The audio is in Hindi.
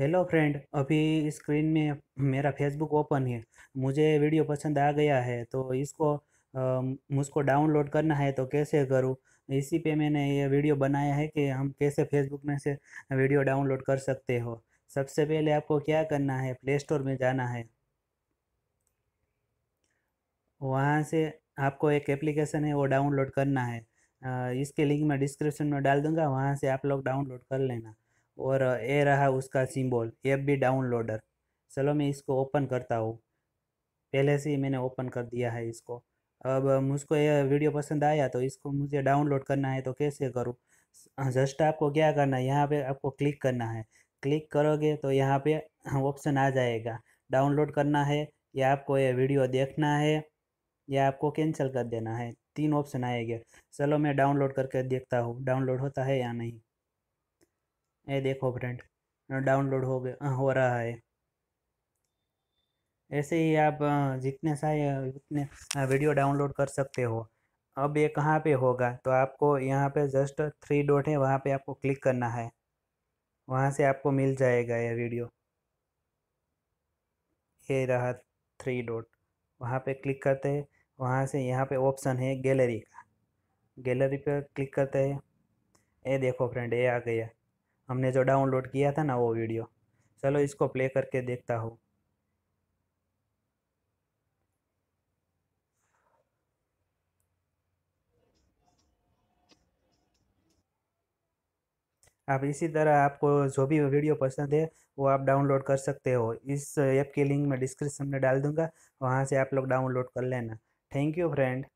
हेलो फ्रेंड अभी स्क्रीन में मेरा फेसबुक ओपन है। मुझे वीडियो पसंद आ गया है तो इसको मुझको डाउनलोड करना है तो कैसे करूँ? इसी पे मैंने ये वीडियो बनाया है कि हम कैसे फेसबुक में से वीडियो डाउनलोड कर सकते हो। सबसे पहले आपको क्या करना है? प्ले स्टोर में जाना है। वहाँ से आपको एक एप्लीकेशन है, वो डाउनलोड करना है। इसके लिंक मैं डिस्क्रिप्शन में डाल दूँगा, वहाँ से आप लोग डाउनलोड कर लेना। और ये रहा उसका सिंबल, एफ़ भी डाउनलोडर। चलो मैं इसको ओपन करता हूँ। पहले से ही मैंने ओपन कर दिया है इसको। अब मुझको ये वीडियो पसंद आया तो इसको मुझे डाउनलोड करना है तो कैसे करूँ? जस्ट आपको क्या करना है, यहाँ पे आपको क्लिक करना है। क्लिक करोगे तो यहाँ पे ऑप्शन आ जाएगा। डाउनलोड करना है, या आपको ये वीडियो देखना है, या आपको कैंसिल कर देना है। तीन ऑप्शन आएँगे। चलो मैं डाउनलोड करके देखता हूँ, डाउनलोड होता है या नहीं। ये देखो फ्रेंड डाउनलोड हो गया, हो रहा है। ऐसे ही आप जितने सारे उतने वीडियो डाउनलोड कर सकते हो। अब ये कहाँ पे होगा? तो आपको यहाँ पे जस्ट थ्री डॉट है, वहाँ पे आपको क्लिक करना है। वहाँ से आपको मिल जाएगा ये वीडियो। ये रहा थ्री डॉट। वहाँ पे क्लिक करते हैं। वहाँ से यहाँ पे ऑप्शन है गैलरी का। गैलरी पे क्लिक करते हैं। ये देखो फ्रेंड, ये आ गया। हमने जो डाउनलोड किया था ना वो वीडियो। चलो इसको प्ले करके देखता हूँ। आप इसी तरह आपको जो भी वीडियो पसंद है, वो आप डाउनलोड कर सकते हो। इस ऐप की लिंक मैं डिस्क्रिप्शन में डाल दूँगा, वहाँ से आप लोग डाउनलोड कर लेना। Thank you friend.